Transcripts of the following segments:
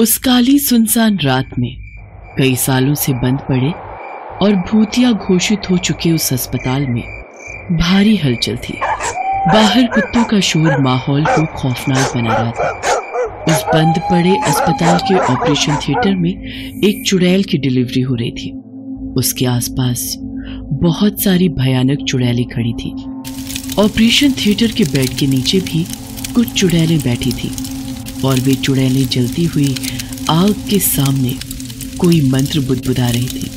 उस काली सुनसान रात में कई सालों से बंद पड़े और भूतिया घोषित हो चुके उस अस्पताल में भारी हलचल थी। बाहर कुत्तों का शोर माहौल को खौफनाक बना रहा था। उस बंद पड़े अस्पताल के ऑपरेशन थिएटर में एक चुड़ैल की डिलीवरी हो रही थी। उसके आसपास बहुत सारी भयानक चुड़ैलें खड़ी थी। ऑपरेशन थिएटर के बेड के नीचे भी कुछ चुड़ैलें बैठी थी। और वे चुड़ैलें जलती हुई आग के सामने कोई मंत्र बुदबुदा रही थी।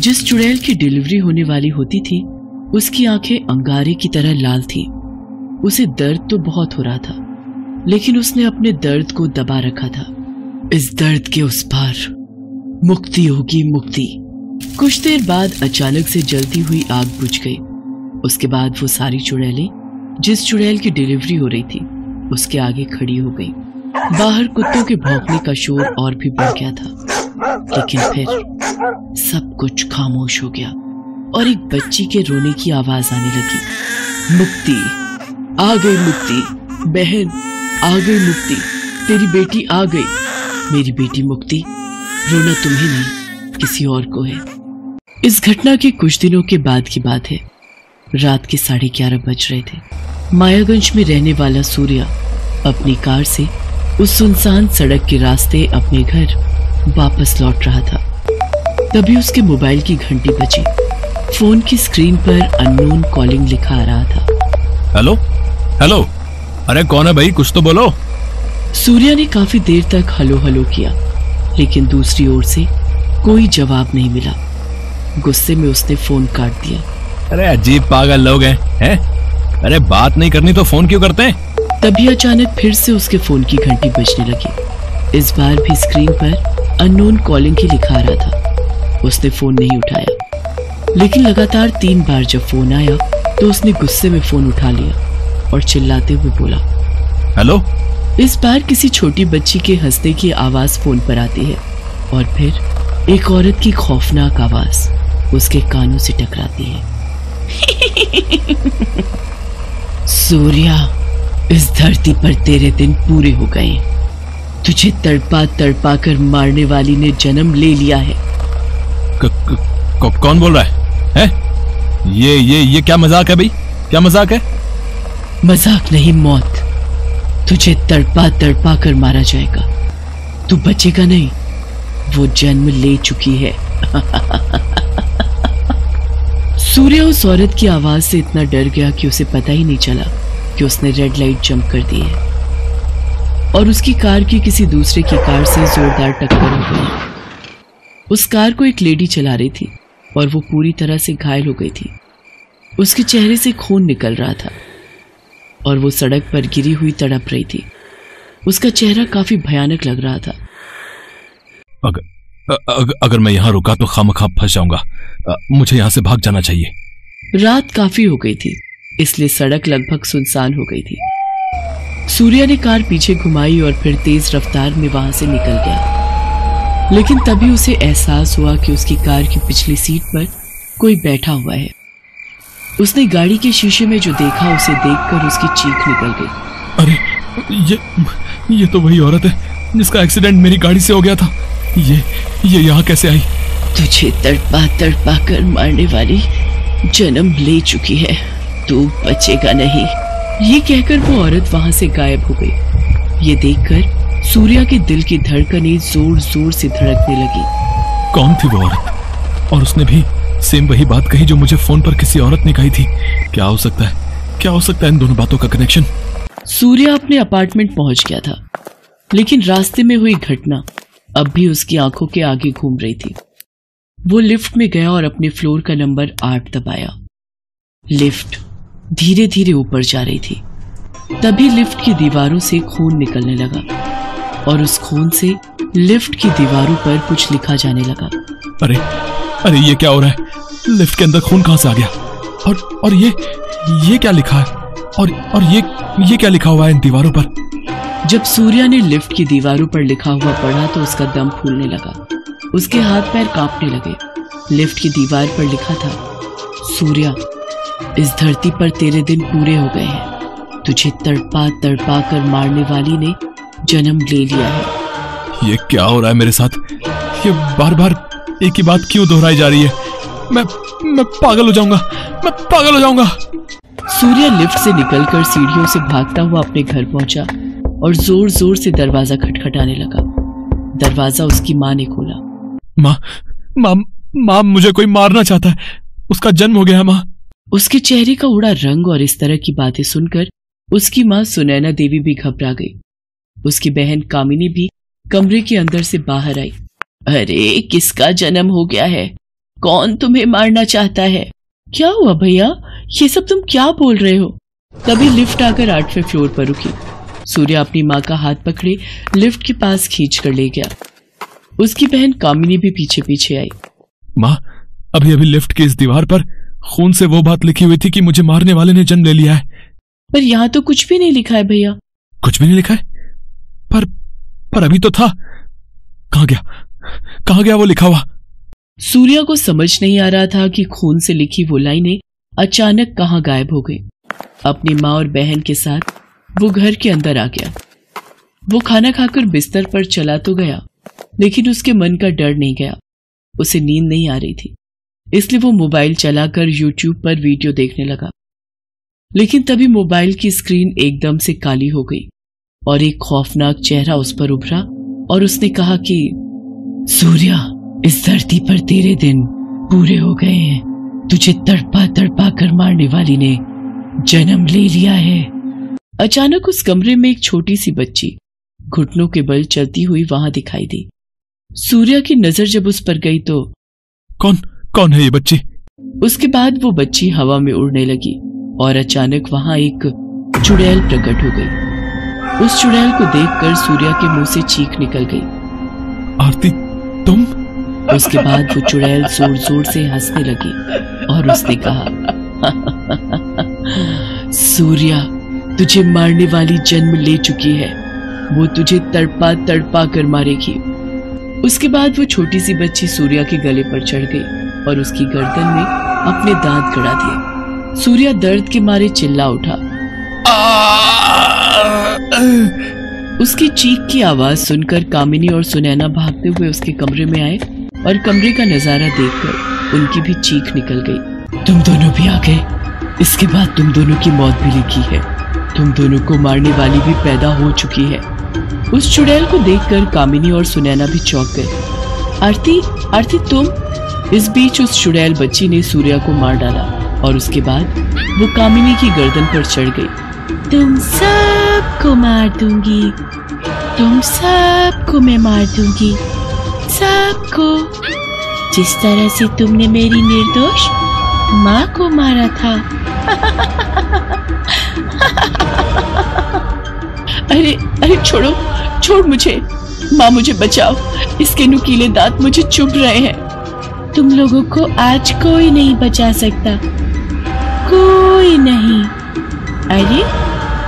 जिस चुड़ैल की डिलीवरी होने वाली होती थी, उसकी आँखें अंगारे की तरह लाल थी। उसे दर्द तो बहुत हो रहा था, लेकिन उसने अपने दर्द को दबा रखा था। इस दर्द के उस पार मुक्ति होगी, मुक्ति। कुछ देर बाद अचानक से जलती हुई आग बुझ गई। उसके बाद वो सारी चुड़ैलें, जिस चुड़ैल की डिलीवरी हो रही थी, उसके आगे खड़ी हो गई। बाहर कुत्तों के भौंकने का शोर और भी बढ़ गया था। लेकिन फिर सब कुछ खामोश हो गया और एक बच्ची के रोने की आवाज़ आने लगी। मुक्ति आ गई मुक्ति, बहन आ गई मुक्ति, तेरी बेटी आ गई। मेरी बेटी मुक्ति, रोना तुम्हें नहीं, किसी और को है। इस घटना के कुछ दिनों के बाद की बात है। रात के साढ़े ग्यारह बज रहे थे। मायागंज में रहने वाला सूर्या अपनी कार से उस सुनसान सड़क के रास्ते अपने घर वापस लौट रहा था। तभी उसके मोबाइल की घंटी बजी। फ़ोन की स्क्रीन पर अननोन कॉलिंग लिखा आ रहा था। हेलो? हेलो? अरे कौन है भाई? कुछ तो बोलो। सूर्या ने काफ़ी देर तक हलो हलो किया लेकिन दूसरी ओर से कोई जवाब नहीं मिला। गुस्से में उसने फ़ोन काट दिया। अरे अजीब पागल लोग हैं हैं? अरे बात नहीं करनी तो फ़ोन क्यों करते हैं? तभी अचानक फिर से उसके फ़ोन की घंटी बजने लगी। इस बार भी स्क्रीन पर अननोन कॉलिंग ही लिखा रहा था। उसने फ़ोन नहीं उठाया। लेकिन लगातार तीन बार जब फ़ोन आया तो उसने गुस्से में फ़ोन उठा लिया और चिल्लाते हुए बोला हेलो? इस बार किसी छोटी बच्ची के हंसने की आवाज़ फ़ोन पर आती है और फिर एक औरत की खौफनाक आवाज़ उसके कानों से टकराती है। सूर्या! इस धरती पर तेरे दिन पूरे हो गए। तुझे तड़पा तड़पा कर मारने वाली ने जन्म ले लिया है। क, क, क, कौन बोल रहा है? हैं? ये ये ये क्या मज़ाक है भाई? क्या मज़ाक है? मज़ाक नहीं मौत। तुझे तड़पा तड़पा कर मारा जाएगा। तू बचेगा नहीं। वो जन्म ले चुकी है। सूर्य उस औरत की आवाज़ से इतना डर गया कि उसे पता ही नहीं चला। कि उसने रेड लाइट जंप कर दी है। और उसकी कार की किसी दूसरे की कार से जोरदार टक्कर हो गई। उस कार को एक लेडी चला रही थी और वो पूरी तरह से घायल हो गई थी। उसके चेहरे से खून निकल रहा था और वो सड़क पर गिरी हुई तड़प रही थी। उसका चेहरा काफ़ी भयानक लग रहा था। अगर अगर, अगर मैं यहाँ रुका तो खाम खा फंस जाऊँगा। मुझे यहाँ से भाग जाना चाहिए। रात काफ़ी हो गई थी। इसलिए सड़क लगभग सुनसान हो गई थी। सूर्या ने कार पीछे घुमाई और फिर तेज रफ्तार में वहाँ से निकल गया। लेकिन तभी उसे एहसास हुआ कि उसकी कार की पिछली सीट पर कोई बैठा हुआ है। उसने गाड़ी के शीशे में जो देखा उसे देखकर उसकी चीख निकल गई। अरे ये ये तो वही औरत है जिसका एक्सीडेंट मेरी गाड़ी से हो गया था। ये ये यहाँ कैसे आई? तुझे तड़पा तड़पा कर मारने वाली जन्म ले चुकी है। तू बचेगा नहीं। ये कहकर वो औरत वहाँ से गायब हो गई। ये देखकर सूर्या के दिल की धड़कनें ज़ोर ज़ोर से धड़कने लगी। कौन थी वो औरत? और उसने भी सेम वही बात कही जो मुझे फ़ोन पर किसी औरत ने कही थी। क्या हो सकता है? क्या हो सकता है इन दोनों बातों का कनेक्शन सूर्या अपने अपार्टमेंट पहुँच गया था लेकिन रास्ते में हुई घटना अब भी उसकी आँखों के आगे घूम रही थी। वो लिफ्ट में गया और अपने फ्लोर का नंबर आठ दबाया। लिफ्ट धीरे धीरे ऊपर जा रही थी। तभी लिफ्ट की दीवारों से खून निकलने लगा और उस खून से लिफ्ट की दीवारों पर कुछ लिखा जाने लगा। अरे अरे ये क्या हो रहा है? लिफ्ट के अंदर खून कहाँ से आ गया? और और ये ये क्या लिखा है? और और ये ये क्या लिखा हुआ है इन दीवारों पर? जब सूर्या ने लिफ्ट की दीवारों पर लिखा हुआ पढ़ा तो उसका दम फूलने लगा। उसके हाथ पैर कांपने लगे। लिफ्ट की दीवार पर लिखा था सूर्या इस धरती पर तेरे दिन पूरे हो गए हैं। तुझे तड़पा तड़पा कर मारने वाली ने जन्म ले लिया है। ये क्या हो रहा है मेरे साथ? ये बार बार एक ही बात क्यों दोहराई जा रही है? मैं मैं पागल हो जाऊँगा। मैं पागल हो जाऊँगा। सूर्य लिफ्ट से निकलकर सीढ़ियों से भागता हुआ अपने घर पहुँचा और ज़ोर ज़ोर से दरवाज़ा खटखटाने लगा। दरवाज़ा उसकी माँ ने खोला। माँ माँ माँ मुझे कोई मारना चाहता है। उसका जन्म हो गया है माँ। उसके चेहरे का उड़ा रंग और इस तरह की बातें सुनकर उसकी माँ सुनैना देवी भी घबरा गई। उसकी बहन कामिनी भी कमरे के अंदर से बाहर आई। अरे, किसका जन्म हो गया है? कौन तुम्हें मारना चाहता है? क्या हुआ भैया? ये सब तुम क्या बोल रहे हो? तभी लिफ्ट आकर आठवें फ्लोर पर रुकी। सूर्य अपनी माँ का हाथ पकड़े लिफ्ट के पास खींच कर ले गया। उसकी बहन कामिनी भी पीछे पीछे आई। माँ अभी अभी लिफ्ट की इस दीवार पर खून से वो बात लिखी हुई थी कि मुझे मारने वाले ने जन्म ले लिया है। पर यहाँ तो कुछ भी नहीं लिखा है भैया। कुछ भी नहीं लिखा है? पर पर अभी तो था। कहा गया? कहा गया वो लिखा हुआ? सूर्या को समझ नहीं आ रहा था कि खून से लिखी वो लाइनें अचानक कहाँ गायब हो गई। अपनी माँ और बहन के साथ वो घर के अंदर आ गया। वो खाना खाकर बिस्तर पर चला तो गया लेकिन उसके मन का डर नहीं गया। उसे नींद नहीं आ रही थी। इसलिए वो मोबाइल चलाकर यूट्यूब पर वीडियो देखने लगा। लेकिन तभी मोबाइल की स्क्रीन एकदम से काली हो गई और एक खौफनाक चेहरा उस पर उभरा और उसने कहा कि, सूर्या, इस धरती पर तेरे दिन पूरे हो गए हैं। तुझे तड़पा तड़पा कर मारने वाली ने जन्म ले लिया है। अचानक उस कमरे में एक छोटी सी बच्ची घुटनों के बल चलती हुई वहाँ दिखाई दी। सूर्या की नज़र जब उस पर गई तो कौन? कौन है ये बच्ची? उसके बाद वो बच्ची हवा में उड़ने लगी और अचानक वहाँ एक चुड़ैल प्रकट हो गई। उस चुड़ैल को देखकर सूर्या के मुँह से चीख निकल गई। आरती तुम? उसके बाद वो चुड़ैल ज़ोर ज़ोर से हंसने लगी और उसने कहा सूर्या तुझे मारने वाली जन्म ले चुकी है। वो तुझे तड़पा तड़पा कर मारेगी। उसके बाद वो छोटी सी बच्ची सूर्या के गले पर चढ़ गई। और उसकी गर्दन में अपने दांत गड़ा दिए। सूर्या दर्द के मारे चिल्ला उठा। उसकी चीख की आवाज़ सुनकर कामिनी और सुनैना भागते हुए उसके कमरे में आए और कमरे का नज़ारा देखकर उनकी भी चीख निकल गई। तुम दोनों भी आ गए। इसके बाद तुम दोनों की मौत भी लिखी है। तुम दोनों को मारने वाली भी पैदा हो चुकी है। उस चुड़ैल को देखकर कामिनी और सुनैना भी चौंक गए। आरती आरती, तुम? इस बीच उस चुड़ैल बच्ची ने सूर्या को मार डाला और उसके बाद वो कामिनी की गर्दन पर चढ़ गई। तुम सबको मार दूँगी। तुम सबको मैं मार दूँगी। सबको। जिस तरह से तुमने मेरी निर्दोष माँ को मारा था। अरे अरे छोड़ो, छोड़ मुझे। माँ मुझे बचाओ। इसके नुकीले दांत मुझे चुभ रहे हैं। तुम लोगों को आज कोई नहीं बचा सकता। कोई नहीं। अरे,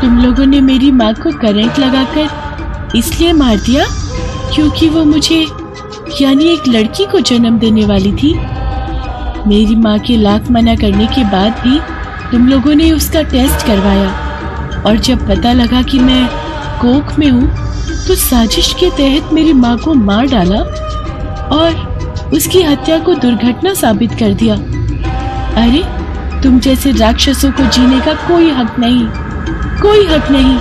तुम लोगों ने मेरी माँ को करंट लगाकर इसलिए मार दिया क्योंकि वो मुझे, यानी एक लड़की को जन्म देने वाली थी। मेरी माँ के लाख मना करने के बाद भी तुम लोगों ने उसका टेस्ट करवाया और जब पता लगा कि मैं कोख में हूँ तो साजिश के तहत मेरी माँ को मार डाला और उसकी हत्या को दुर्घटना साबित कर दिया। अरे तुम जैसे राक्षसों को जीने का कोई हक नहीं। कोई हक नहीं।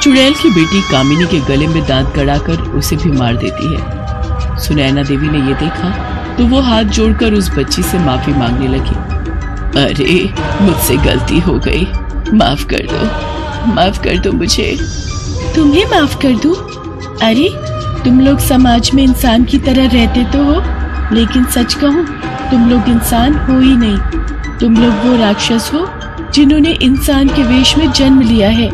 चुड़ैल की बेटी कामिनी के गले में दांत गड़ाकर उसे भी मार देती है। सुनैना देवी ने यह देखा तो वो हाथ जोड़कर उस बच्ची से माफ़ी मांगने लगी। अरे मुझसे गलती हो गई। माफ़ कर दो। माफ़ कर दो मुझे। तुम्हें माफ़ कर दू? अरे तुम लोग समाज में इंसान की तरह रहते तो हो। लेकिन सच कहूँ, तुम लोग इंसान हो ही नहीं। तुम लोग वो राक्षस हो, जिन्होंने इंसान के वेश में जन्म लिया है।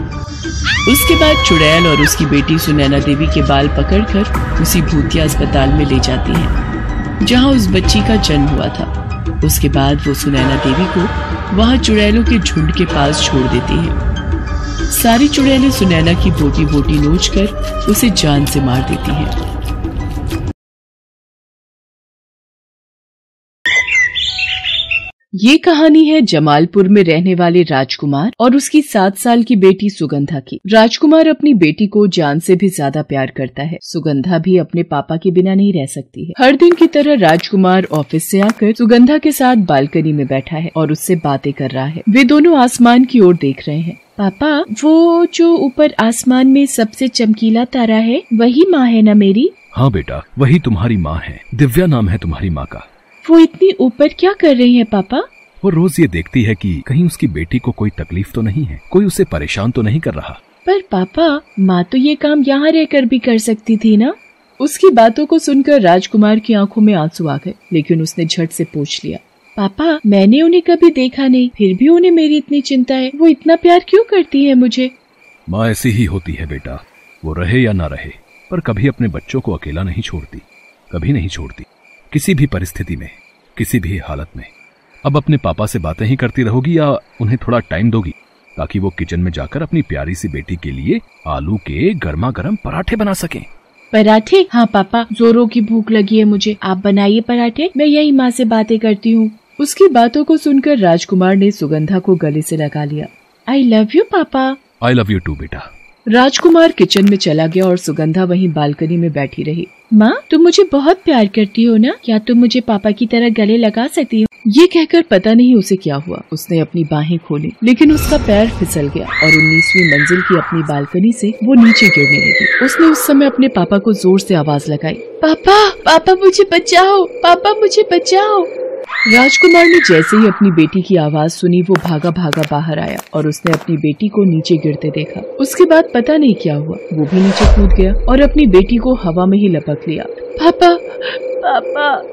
उसके बाद चुड़ैल और उसकी बेटी सुनैना देवी के बाल पकड़कर उसी भूतिया अस्पताल में ले जाती हैं, जहाँ उस बच्ची का जन्म हुआ था। उसके बाद वो सुनैना देवी को वहाँ चुड़ैलों के झुंड के पास छोड़ देती है। सारी चुड़ैलें सुनैना की बोटी बोटी नोच कर उसे जान से मार देती हैं। ये कहानी है जमालपुर में रहने वाले राजकुमार और उसकी सात साल की बेटी सुगंधा की। राजकुमार अपनी बेटी को जान से भी ज़्यादा प्यार करता है। सुगंधा भी अपने पापा के बिना नहीं रह सकती है। हर दिन की तरह राजकुमार ऑफ़िस से आकर सुगंधा के साथ बालकनी में बैठा है और उससे बातें कर रहा है। वे दोनों आसमान की ओर देख रहे हैं। पापा, वो जो ऊपर आसमान में सबसे चमकीला तारा है, वही माँ है ना मेरी? हाँ बेटा, वही तुम्हारी माँ है। दिव्या नाम है तुम्हारी माँ का। वो इतनी ऊपर क्या कर रही है पापा? वो रोज ये देखती है कि कहीं उसकी बेटी को कोई तकलीफ़ तो नहीं है कोई उसे परेशान तो नहीं कर रहा। पर पापा माँ तो ये काम यहाँ रहकर भी कर सकती थी ना? उसकी बातों को सुनकर राजकुमार की आँखों में आँसू आ गए लेकिन उसने झट से पूछ लिया पापा मैंने उन्हें कभी देखा नहीं फिर भी उन्हें मेरी इतनी चिंता है वो इतना प्यार क्यों करती है मुझे? माँ ऐसी ही होती है बेटा वो रहे या ना रहे पर कभी अपने बच्चों को अकेला नहीं छोड़ती कभी नहीं छोड़ती। किसी भी परिस्थिति में किसी भी हालत में अब अपने पापा से बातें ही करती रहोगी या उन्हें थोड़ा टाइम दोगी ताकि वो किचन में जाकर अपनी प्यारी सी बेटी के लिए आलू के गर्मा गर्म पराठे बना सकें। पराठे? हाँ पापा जोरों की भूख लगी है मुझे। आप बनाइए पराठे मैं यही माँ से बातें करती हूँ। उसकी बातों को सुनकर राजकुमार ने सुगंधा को गले से लगा लिया। आई लव यू पापा। आई लव यू टू बेटा। राजकुमार किचन में चला गया और सुगंधा वहीं बालकनी में बैठी रही। माँ, तुम मुझे बहुत प्यार करती हो ना? क्या तुम मुझे पापा की तरह गले लगा सकती हो? ये कहकर पता नहीं उसे क्या हुआ। उसने अपनी बाहें खोली, लेकिन उसका पैर फिसल गया और उन्नीसवी मंजिल की अपनी बालकनी से वो नीचे गिरने लगी। उसने उस समय अपने पापा को ज़ोर से आवाज़ लगाई, पापा पापा मुझे बचाओ, पापा मुझे बचाओ। राजकुमार ने जैसे ही अपनी बेटी की आवाज़ सुनी, वो भागा भागा बाहर आया और उसने अपनी बेटी को नीचे गिरते देखा। उसके बाद पता नहीं क्या हुआ, वो भी नीचे कूद गया और अपनी बेटी को हवा में ही लपक लिया। पापा पापा।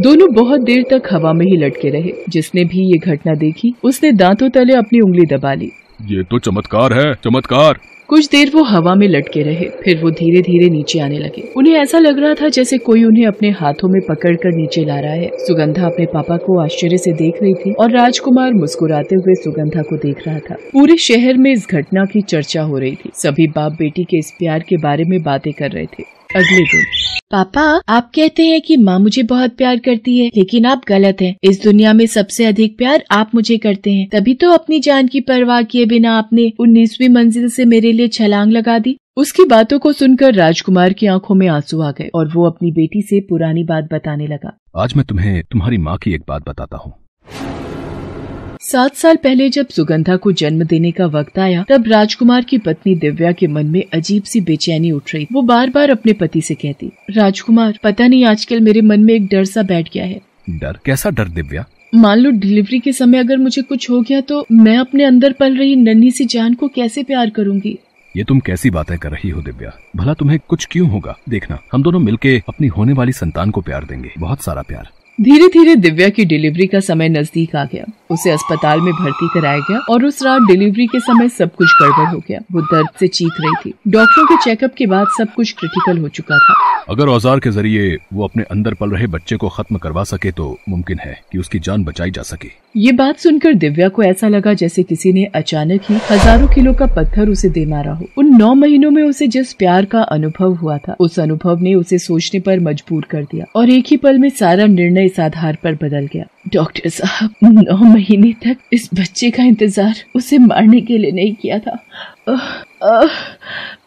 दोनों बहुत देर तक हवा में ही लटके रहे। जिसने भी ये घटना देखी, उसने दांतों तले अपनी उंगली दबा ली। ये तो चमत्कार है, चमत्कार। कुछ देर वो हवा में लटके रहे, फिर वो धीरे धीरे नीचे आने लगे। उन्हें ऐसा लग रहा था जैसे कोई उन्हें अपने हाथों में पकड़कर नीचे ला रहा है। सुगंधा अपने पापा को आश्चर्य से देख रही थी और राजकुमार मुस्कुराते हुए सुगंधा को देख रहा था। पूरे शहर में इस घटना की चर्चा हो रही थी। सभी बाप बेटी के इस प्यार के बारे में बातें कर रहे थे। अगले दिन पापा, आप कहते हैं कि माँ मुझे बहुत प्यार करती है, लेकिन आप गलत हैं। इस दुनिया में सबसे अधिक प्यार आप मुझे करते हैं। तभी तो अपनी जान की परवाह किए बिना आपने उन्नीसवी मंजिल से मेरे लिए छलांग लगा दी। उसकी बातों को सुनकर राजकुमार की आँखों में आँसू आ गए और वो अपनी बेटी से पुरानी बात बताने लगा। आज मैं तुम्हें, तुम्हारी माँ की एक बात बताता हूँ। सात साल पहले जब सुगंधा को जन्म देने का वक्त आया तब राजकुमार की पत्नी दिव्या के मन में अजीब सी बेचैनी उठ रही। वो बार बार अपने पति से कहती राजकुमार पता नहीं आजकल मेरे मन में एक डर सा बैठ गया है। डर? कैसा डर दिव्या? मान लो डिलीवरी के समय अगर मुझे कुछ हो गया तो मैं अपने अंदर पल रही नन्ही सी जान को कैसे प्यार करूँगी? ये तुम कैसी बातें कर रही हो दिव्या? भला तुम्हें कुछ क्यों होगा? देखना हम दोनों मिलके अपनी होने वाली संतान को प्यार देंगे। बहुत सारा प्यार। धीरे धीरे दिव्या की डिलीवरी का समय नज़दीक आ गया। उसे अस्पताल में भर्ती कराया गया और उस रात डिलीवरी के समय सब कुछ गड़बड़ हो गया। वो दर्द से चीख रही थी। डॉक्टरों के चेकअप के बाद सब कुछ क्रिटिकल हो चुका था। अगर औज़ार के ज़रिए वो अपने अंदर पल रहे बच्चे को खत्म करवा सके तो मुमकिन है कि उसकी जान बचाई जा सके। ये बात सुनकर दिव्या को ऐसा लगा जैसे किसी ने अचानक ही हज़ारों किलो का पत्थर उसे दे मारा हो। उन नौ महीनों में उसे जिस प्यार का अनुभव हुआ था, उस अनुभव ने उसे सोचने पर मजबूर कर दिया और एक ही पल में सारा निर्णय इस आधार पर बदल गया। डॉक्टर साहब नौ महीने तक इस बच्चे का इंतज़ार उसे मारने के लिए नहीं किया था। आ, आ,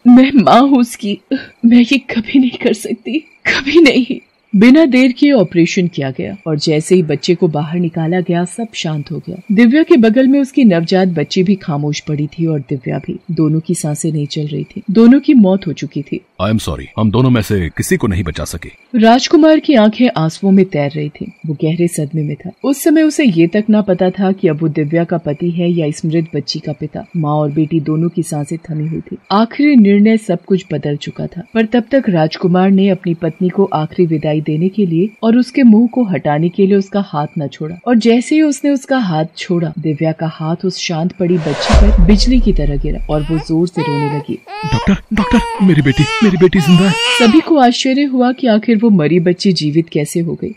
मैं माँ हूँ उसकी। मैं ये कभी नहीं कर सकती कभी नहीं। बिना देर किए ऑपरेशन किया गया और जैसे ही बच्चे को बाहर निकाला गया सब शांत हो गया। दिव्या के बगल में उसकी नवजात बच्ची भी खामोश पड़ी थी और दिव्या भी। दोनों की साँसें नहीं चल रही थी। दोनों की मौत हो चुकी थी। आई एम सॉरी हम दोनों में से किसी को नहीं बचा सके। राजकुमार की आँखें आंसुओं में तैर रही थी। वो गहरे सदमे में था। उस समय उसे ये तक ना पता था की अब वो दिव्या का पति है या इस मृत बच्ची का पिता। माँ और बेटी दोनों की साँसें थमी हुई थी। आखिरी निर्णय सब कुछ बदल चुका था। पर तब तक राजकुमार ने अपनी पत्नी को आखिरी विदाई देने के लिए और उसके मुँह को हटाने के लिए उसका हाथ न छोड़ा। और जैसे ही उसने उसका हाथ छोड़ा दिव्या का हाथ उस शांत पड़ी बच्ची पर बिजली की तरह गिरा और वो ज़ोर से रोने लगी। डॉक्टर डॉक्टर मेरी बेटी मेरी बेटी ज़िंदा है। सभी को आश्चर्य हुआ कि आखिर वो मरी बच्ची जीवित कैसे हो गई।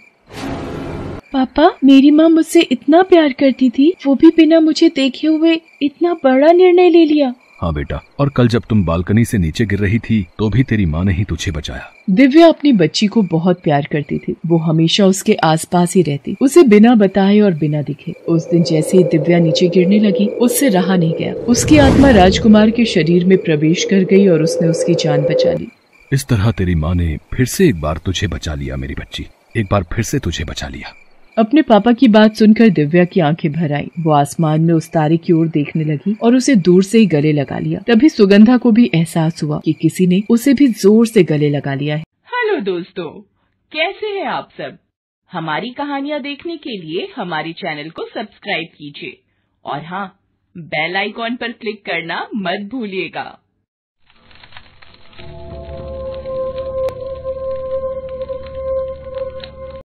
पापा मेरी माँ मुझसे इतना प्यार करती थी वो भी बिना मुझे देखे हुए इतना बड़ा निर्णय ले लिया। हाँ बेटा और कल जब तुम बालकनी से नीचे गिर रही थी तो भी तेरी माँ ने ही तुझे बचाया। दिव्या अपनी बच्ची को बहुत प्यार करती थी। वो हमेशा उसके आसपास ही रहती। उसे बिना बताए और बिना दिखे। उस दिन जैसे ही दिव्या नीचे गिरने लगी उससे रहा नहीं गया। उसकी आत्मा राजकुमार के शरीर में प्रवेश कर गई और उसने उसकी जान बचा ली। इस तरह तेरी माँ ने फिर से एक बार तुझे बचा लिया मेरी बच्ची। एक बार फिर से तुझे बचा लिया। अपने पापा की बात सुनकर दिव्या की आँखें भर आई। वो आसमान में उस तारे की ओर देखने लगी और उसे दूर से ही गले लगा लिया। तभी सुगंधा को भी एहसास हुआ कि किसी ने उसे भी ज़ोर से गले लगा लिया है। हेलो दोस्तों, कैसे हैं आप सब? हमारी कहानियाँ देखने के लिए हमारे चैनल को सब्सक्राइब कीजिए। और हाँ बेल आइकॉन पर क्लिक करना मत भूलिएगा।